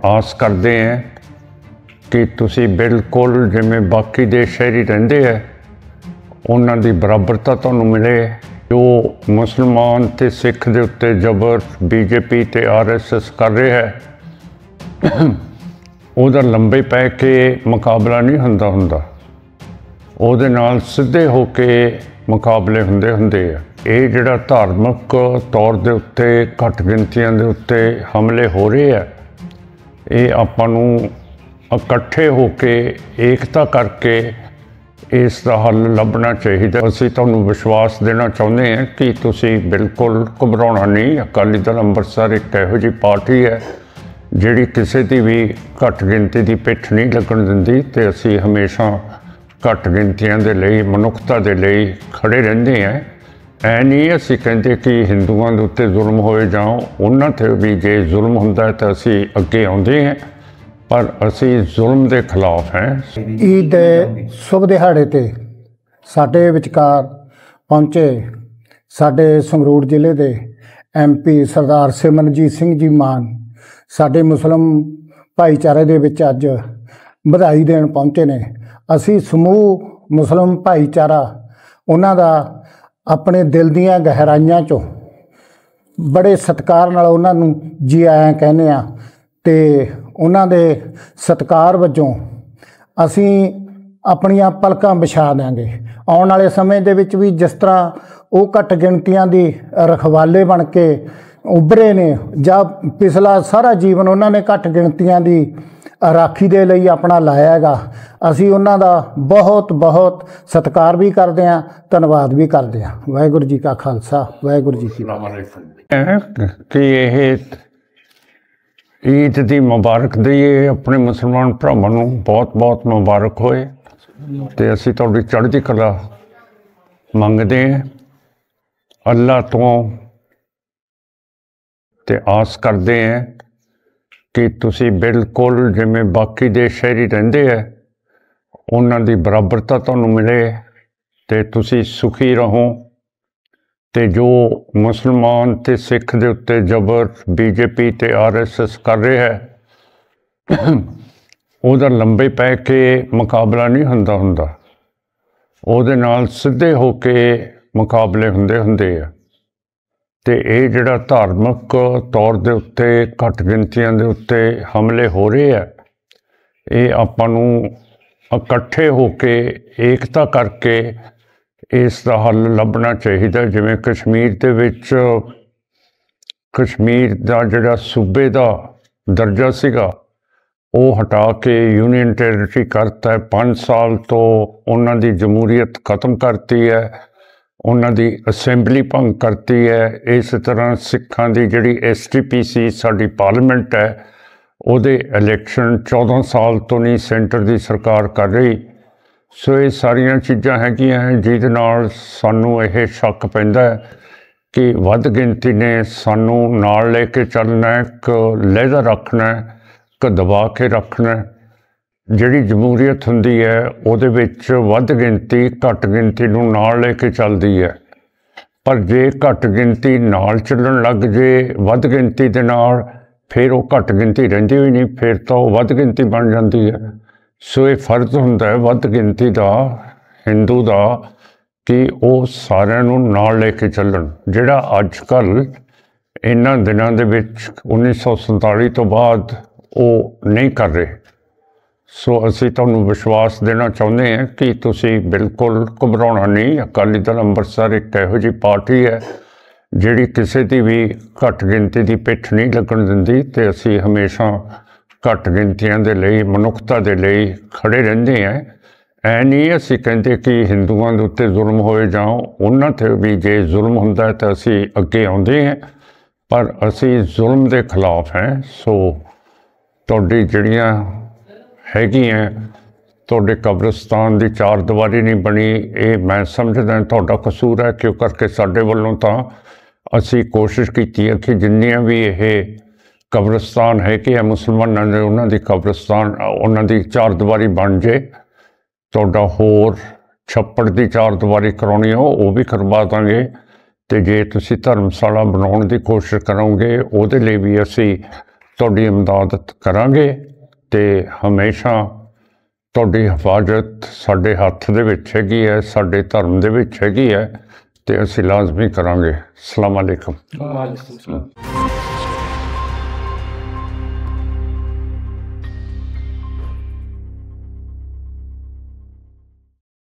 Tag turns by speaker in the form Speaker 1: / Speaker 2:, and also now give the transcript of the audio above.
Speaker 1: ਆਸ ਕਰਦੇ ਹਾਂ ਕਿ ਤੁਸੀਂ ਬਿਲਕੁਲ ਜਿਵੇਂ ਬਾਕੀ ਦੇ ਸ਼ਹਿਰੀ ਰਹਿੰਦੇ ਆ, ਉਹਨਾਂ ਦੀ ਬਰਾਬਰਤਾ ਤੁਹਾਨੂੰ ਮਿਲੇ। ਜੋ ਮੁਸਲਮਾਨ ਤੇ ਸਿੱਖ ਦੇ ਉੱਤੇ ਜ਼ਬਰ ਬੀਜੇਪੀ ਤੇ ਆਰਐਸਐਸ ਕਰ ਰਿਹਾ ਹੈ, ਉਹਦਾ ਲੰਬੇ ਪੈ ਕੇ ਮੁਕਾਬਲਾ ਨਹੀਂ ਹੁੰਦਾ ਹੁੰਦਾ। ਉਹਦੇ ਨਾਲ ਸਿੱਧੇ ਹੋ ਕੇ ਮੁਕਾਬਲੇ ਹੁੰਦੇ ਹੁੰਦੇ ਆ। ਇਹ ਜਿਹੜਾ ਧਾਰਮਿਕ ਤੌਰ ਦੇ ਉੱਤੇ, ਘੱਟ ਗਿਣਤੀਆਂ ਦੇ ਉੱਤੇ ਹਮਲੇ ਹੋ ਰਹੇ ਆ ਇਹ ਆਪਾਂ ਨੂੰ ਇਕੱਠੇ ਹੋ ਕੇ ਏਕਤਾ ਕਰਕੇ ਇਸ ਦਾ ਹੱਲ ਲੱਭਣਾ ਚਾਹੀਦਾ। ਅਸੀਂ ਤੁਹਾਨੂੰ ਵਿਸ਼ਵਾਸ ਦੇਣਾ ਚਾਹੁੰਦੇ ਹਾਂ ਕਿ ਤੁਸੀਂ ਬਿਲਕੁਲ ਘਬਰਾਉਣਾ ਨਹੀਂ। ਅਕਾਲੀ ਦਲ ਅੰਮ੍ਰਿਤਸਰ ਇੱਕ ਇਹੋ ਜਿਹੀ ਪਾਰਟੀ ਹੈ ਜਿਹੜੀ ਕਿਸੇ ਦੀ ਵੀ ਘੱਟ ਗਿਣਤੀ ਦੀ ਪਿੱਠ ਨਹੀਂ ਲੱਗਣ ਦਿੰਦੀ ਤੇ ਅਸੀਂ ਹਮੇਸ਼ਾ ਘੱਟ ਗਿਣਤੀਆਂ ਦੇ ਲਈ, ਮਨੁੱਖਤਾ ਦੇ ਲਈ ਖੜੇ ਰਹਿੰਦੇ ਹਾਂ। ਐ ਨਹੀਂ ਅਸੀਂ ਕਹਿੰਦੇ ਕਿ ਹਿੰਦੂਆਂ ਦੇ ਉੱਤੇ ਜ਼ੁਲਮ ਹੋਏ ਜਾਂ ਉਹਨਾਂ ਤੇ ਵੀ ਜੇ ਜ਼ੁਲਮ ਹੁੰਦਾ ਤਾਂ ਅਸੀਂ ਅੱਗੇ ਆਉਂਦੇ ਹਾਂ, ਪਰ ਅਸੀਂ ਜ਼ੁਲਮ ਦੇ ਖਿਲਾਫ ਹਾਂ।
Speaker 2: ਈਦ ਦੇ ਸ਼ੁਭ ਦਿਹਾੜੇ ਤੇ ਸਾਡੇ ਵਿਚਕਾਰ ਪਹੁੰਚੇ ਸਾਡੇ ਸੰਗਰੂਰ ਜ਼ਿਲ੍ਹੇ ਦੇ ਐਮਪੀ ਸਰਦਾਰ ਸਿਮਰਨਜੀਤ ਸਿੰਘ ਜੀ ਮਾਨ, ਸਾਡੇ ਮੁਸਲਮ ਭਾਈਚਾਰੇ ਦੇ ਵਿੱਚ ਅੱਜ ਵਧਾਈ ਦੇਣ ਪਹੁੰਚੇ ਨੇ। ਅਸੀਂ ਸਮੂਹ ਮੁਸਲਮ ਭਾਈਚਾਰਾ, ਉਹਨਾਂ ਦਾ ਆਪਣੇ ਦਿਲ ਦੀਆਂ ਗਹਿਰਾਈਆਂ ਚੋਂ ਬੜੇ ਸਤਿਕਾਰ ਨਾਲ ਉਹਨਾਂ ਨੂੰ ਜੀ ਆਇਆਂ ਕਹਿੰਦੇ ਆ ਤੇ ਉਹਨਾਂ ਦੇ ਸਤਿਕਾਰ ਵਜੋਂ ਅਸੀਂ ਆਪਣੀਆਂ ਪਲਕਾਂ ਵਿਛਾ ਦਿਆਂਗੇ। ਆਉਣ ਵਾਲੇ ਸਮੇਂ ਦੇ ਵਿੱਚ ਵੀ ਜਿਸ ਤਰ੍ਹਾਂ ਉਹ ਘੱਟ ਗਿਣਤੀਆਂ ਦੀ ਰਖਵਾਲੇ ਬਣ ਕੇ ਉਭਰੇ ਨੇ ਜਾਂ ਪਿਛਲਾ ਸਾਰਾ ਜੀਵਨ ਉਹਨਾਂ ਨੇ ਘੱਟ ਗਿਣਤੀਆਂ ਦੀ ਰਾਖੀ ਦੇ ਲਈ ਆਪਣਾ ਲਾਇਆ ਹੈਗਾ। ਅਸੀਂ ਉਹਨਾਂ ਦਾ ਬਹੁਤ ਬਹੁਤ ਸਤਿਕਾਰ ਵੀ ਕਰਦੇ ਹਾਂ ਧੰਨਵਾਦ ਵੀ ਕਰਦੇ ਹਾਂ। ਵਾਹਿਗੁਰੂ ਜੀ ਕਾ ਖਾਲਸਾ ਵਾਹਿਗੁਰੂ ਜੀ ਕੀ ਫਤਿਹ।
Speaker 1: ਕਿ ਇਹ ਈਦ ਦੀ ਮੁਬਾਰਕ ਦਈਏ ਆਪਣੇ ਮੁਸਲਮਾਨ ਭਰਾਵਾਂ ਨੂੰ ਬਹੁਤ ਬਹੁਤ ਮੁਬਾਰਕ ਹੋਏ। ਤੇ ਅਸੀਂ ਤੁਹਾਡੀ ਚੜ੍ਹਦੀ ਕਲਾ ਮੰਗਦੇ ਹਾਂ। ਅੱਲਾ ਤੋਂ ਤੇ ਆਸ ਕਰਦੇ ਹਾਂ ਕਿ ਤੁਸੀਂ ਬਿਲਕੁਲ ਜਿਵੇਂ ਬਾਕੀ ਦੇ ਸ਼ਹਿਰੀ ਰਹਿੰਦੇ ਆ, ਉਹਨਾਂ ਦੀ ਬਰਾਬਰਤਾ ਤੁਹਾਨੂੰ ਮਿਲੇ ਤੇ ਤੁਸੀਂ ਸੁਖੀ ਰਹੋ। ਤੇ ਜੋ ਮੁਸਲਮਾਨ ਤੇ ਸਿੱਖ ਦੇ ਉੱਤੇ ਜ਼ਬਰ ਬੀਜੇਪੀ ਤੇ ਆਰਐਸਐਸ ਕਰ ਰਿਹਾ ਹੈ, ਉਹਦਾ ਲੰਬੇ ਪੈ ਕੇ ਮੁਕਾਬਲਾ ਨਹੀਂ ਹੁੰਦਾ ਹੁੰਦਾ ਉਹਦੇ ਨਾਲ ਸਿੱਧੇ ਹੋ ਕੇ ਮੁਕਾਬਲੇ ਹੁੰਦੇ ਹੁੰਦੇ ਆ। ਤੇ ਇਹ ਜਿਹੜਾ ਧਾਰਮਿਕ ਤੌਰ ਦੇ ਉੱਤੇ, ਘੱਟ ਗਿਣਤੀਆਂ ਦੇ ਉੱਤੇ ਹਮਲੇ ਹੋ ਰਹੇ ਆ, ਇਹ ਆਪਾਂ ਨੂੰ ਇਕੱਠੇ ਹੋ ਕੇ, ਏਕਤਾ ਕਰਕੇ ਇਸ ਦਾ ਹੱਲ ਲੱਭਣਾ ਚਾਹੀਦਾ। ਜਿਵੇਂ ਕਸ਼ਮੀਰ ਦੇ ਵਿੱਚ, ਕਸ਼ਮੀਰ ਦਾ ਜਿਹੜਾ ਸੂਬੇ ਦਾ ਦਰਜਾ ਸੀਗਾ, ਉਹ ਹਟਾ ਕੇ ਯੂਨੀਅਨ ਟੈਰੀਟਰੀ ਕਰਤਾ ਹੈ। 5 ਸਾਲ ਤੋਂ ਉਹਨਾਂ ਦੀ ਜਮਹੂਰੀਅਤ ਖਤਮ ਕਰਤੀ ਹੈ। ਉਹਨਾਂ ਦੀ ਅਸੈਂਬਲੀ ਭੰਗ ਕਰਤੀ ਹੈ। ਇਸ ਤਰ੍ਹਾਂ ਸਿੱਖਾਂ ਦੀ ਜਿਹੜੀ ਐਸਟੀਪੀਸੀ ਸਾਡੀ ਪਾਰਲੀਮੈਂਟ ਹੈ, ਉਹਦੇ ਇਲੈਕਸ਼ਨ 14 ਸਾਲ ਤੋਂ ਨਹੀਂ ਸੈਂਟਰ ਦੀ ਸਰਕਾਰ ਕਰ ਰਹੀ। ਸੋ ਇਹ ਸਾਰੀਆਂ ਚੀਜ਼ਾਂ ਹੈਗੀਆਂ ਜਿਹਦੇ ਨਾਲ ਸਾਨੂੰ ਇਹ ਸ਼ੱਕ ਪੈਂਦਾ ਕਿ ਵੱਧ ਗਿਣਤੀ ਨੇ ਸਾਨੂੰ ਨਾਲ ਲੈ ਕੇ ਚੱਲਣਾ ਹੈ, ਇੱਕ ਲਹਿਦਾ ਰੱਖਣਾ ਹੈ, ਇੱਕ ਦਬਾ ਕੇ ਰੱਖਣਾ ਹੈ। ਜਿਹੜੀ ਜਮਹੂਰੀਅਤ ਹੁੰਦੀ ਹੈ, ਉਹਦੇ ਵਿੱਚ ਵੱਧ ਗਿਣਤੀ ਘੱਟ ਗਿਣਤੀ ਨੂੰ ਨਾਲ ਲੈ ਕੇ ਚੱਲਦੀ ਹੈ। ਪਰ ਜੇ ਘੱਟ ਗਿਣਤੀ ਨਾਲ ਚੱਲਣ ਲੱਗ ਜੇ ਵੱਧ ਗਿਣਤੀ ਦੇ ਨਾਲ, ਫਿਰ ਉਹ ਘੱਟ ਗਿਣਤੀ ਰਹਿੰਦੀ ਹੋਈ ਨਹੀਂ, ਫਿਰ ਤਾਂ ਉਹ ਵੱਧ ਗਿਣਤੀ ਬਣ ਜਾਂਦੀ ਹੈ। ਸੋ ਇਹ ਫਰਜ਼ ਹੁੰਦਾ ਹੈ ਵੱਧ ਗਿਣਤੀ ਦਾ ਹਿੰਦੂ ਦਾ, ਕਿ ਉਹ ਸਾਰਿਆਂ ਨੂੰ ਨਾਲ ਲੈ ਕੇ ਚੱਲਣ। ਜਿਹੜਾ ਅੱਜ ਕੱਲ ਇਹਨਾਂ ਦਿਨਾਂ ਦੇ ਵਿੱਚ 1947 ਤੋਂ ਬਾਅਦ ਉਹ ਨਹੀਂ ਕਰ ਰਹੇ। ਸੋ ਅਸੀਂ ਤੁਹਾਨੂੰ ਵਿਸ਼ਵਾਸ ਦੇਣਾ ਚਾਹੁੰਦੇ ਹਾਂ ਕਿ ਤੁਸੀਂ ਬਿਲਕੁਲ ਘਬਰਾਉਣਾ ਨਹੀਂ, ਅਕਾਲੀ ਦਲ ਅੰਮ੍ਰਿਤਸਰ ਇੱਕ ਇਹੋ ਜਿਹੀ ਪਾਰਟੀ ਹੈ ਜਿਹੜੀ ਕਿਸੇ ਦੀ ਵੀ ਘੱਟ ਗਿਣਤੀ ਦੀ ਪਿੱਠ ਨਹੀਂ ਲੱਗਣ ਦਿੰਦੀ ਤੇ ਅਸੀਂ ਹਮੇਸ਼ਾ ਘੱਟ ਗਿਣਤੀਆਂ ਦੇ ਲਈ, ਮਨੁੱਖਤਾ ਦੇ ਲਈ ਖੜੇ ਰਹਿੰਦੇ ਹਾਂ। ਐ ਨਹੀਂ ਅਸੀਂ ਕਹਿੰਦੇ ਕਿ ਹਿੰਦੂਆਂ ਦੇ ਉੱਤੇ ਜ਼ੁਲਮ ਹੋਏ ਜਾਂ ਉਹਨਾਂ ਤੇ ਵੀ ਜੇ ਜ਼ੁਲਮ ਹੁੰਦਾ ਤਾਂ ਅਸੀਂ ਅੱਗੇ ਆਉਂਦੇ ਹਾਂ, ਪਰ ਅਸੀਂ ਜ਼ੁਲਮ ਦੇ ਖਿਲਾਫ ਹਾਂ। ਸੋ ਤੁਹਾਡੀ ਜਿਹੜੀਆਂ ਹੈਗੀਆਂ। ਤੁਹਾਡੇ ਕਬਰਸਤਾਨ ਦੀ ਚਾਰ ਦੀਵਾਰੀ ਨਹੀਂ ਬਣੀ। ਇਹ ਮੈਂ ਸਮਝਦਾ ਤੁਹਾਡਾ ਕਸੂਰ ਹੈ, ਕਿਉਂ ਕਰਕੇ ਸਾਡੇ ਵੱਲੋਂ ਤਾਂ ਅਸੀਂ ਕੋਸ਼ਿਸ਼ ਕੀਤੀ ਹੈ ਕਿ ਜਿੰਨੀਆਂ ਵੀ ਇਹ ਕਬਰਸਤਾਨ ਹੈ ਕਿ ਮੁਸਲਮਾਨਾਂ ਦੇ, ਉਹਨਾਂ ਦੀ ਕਬਰਸਤਾਨ, ਉਹਨਾਂ ਦੀ ਚਾਰ ਦੀਵਾਰੀ ਬਣ ਜੇ। ਤੁਹਾਡਾ ਹੋਰ ਛੱਪੜ ਦੀ ਚਾਰ ਦੀਵਾਰੀ ਕਰਾਉਣੀ ਹੋ ਉਹ ਵੀ ਕਰਵਾ ਦਾਂਗੇ। ਤੇ ਜੇ ਤੁਸੀਂ ਧਰਮਸ਼ਾਲਾ ਬਣਾਉਣ ਦੀ ਕੋਸ਼ਿਸ਼ ਕਰੋਗੇ, ਉਹਦੇ ਲਈ ਵੀ ਅਸੀਂ ਤੁਹਾਡੀ ਇਮਦਾਦ ਕਰਾਂਗੇ। ਤੇ ਹਮੇਸ਼ਾ ਤੁਹਾਡੀ ਹਿਫਾਜ਼ਤ ਸਾਡੇ ਹੱਥ ਦੇ ਵਿੱਚ ਹੈਗੀ ਹੈ, ਸਾਡੇ ਧਰਮ ਦੇ ਵਿੱਚ ਹੈਗੀ ਹੈ ਤੇ ਅਸੀਂ ਲਾਜ਼ਮੀ ਕਰਾਂਗੇ। ਅਸਲਾਮ ਅਲੈਕਮ।
Speaker 3: ਵਾਲੇਕੁਮ ਸਲਾਮ।